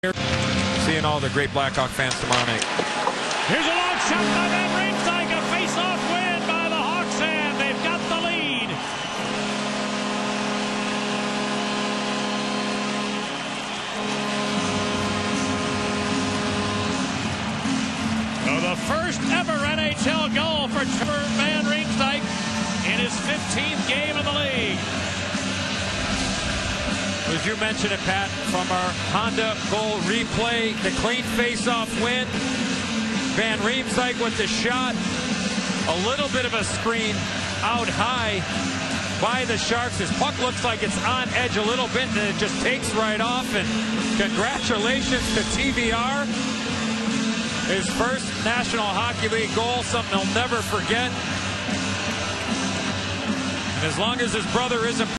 Seeing all the great Blackhawk fans tomorrow night. Here's a long shot by Van Riemsdyk. A face-off win by the Hawks, and they've got the lead. Oh, the first ever NHL goal for Trevor Van Riemsdyk in his 15th game in the league. As you mentioned it, Pat, from our Honda goal replay, the clean face-off win. Van Riemsdyk with the shot. A little bit of a screen out high by the Sharks. His puck looks like it's on edge a little bit, and it just takes right off. And congratulations to TVR. His first National Hockey League goal, something he'll never forget. And as long as his brother isn't